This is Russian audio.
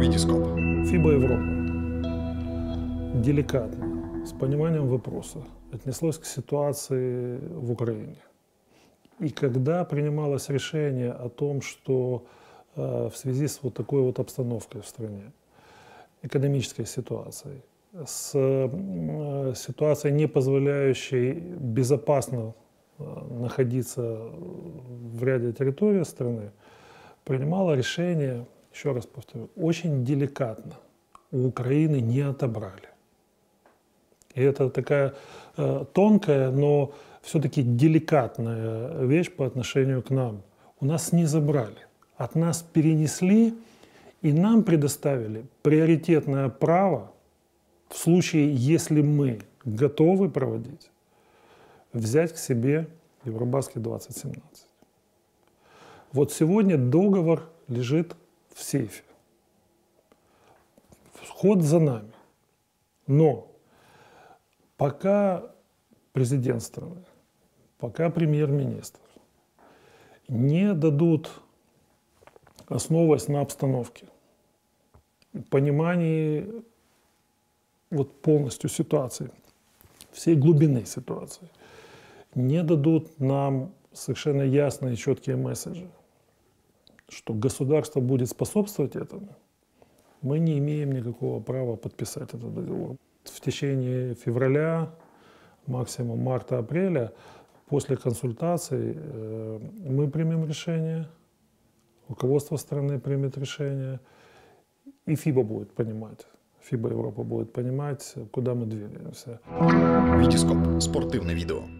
Витископ. ФИБА Европа деликатно, с пониманием вопроса отнеслась к ситуации в Украине. И когда принималось решение о том, что э, в связи с вот такой вот обстановкой в стране, экономической ситуацией, с э, ситуацией, не позволяющей безопасно э, находиться в ряде территорий страны, принимало решение, еще раз повторю, очень деликатно. У Украины не отобрали. И это такая э, тонкая, но все-таки деликатная вещь по отношению к нам. У нас не забрали, от нас перенесли, и нам предоставили приоритетное право в случае, если мы готовы проводить, взять к себе Евробаски 2017. Вот сегодня договор лежит в сейфе. Вход за нами. Но пока президент страны, пока премьер-министр не дадут, основываясь на обстановке, понимании вот полностью ситуации, всей глубины ситуации, не дадут нам совершенно ясные и четкие месседжи, что государство будет способствовать этому, мы не имеем никакого права подписать этот договор. В течение февраля, максимум марта-апреля, после консультаций э, мы примем решение, руководство страны примет решение, и ФИБА будет понимать, ФИБА Европа будет понимать, куда мы двигаемся. Витископ. Спортивне відео.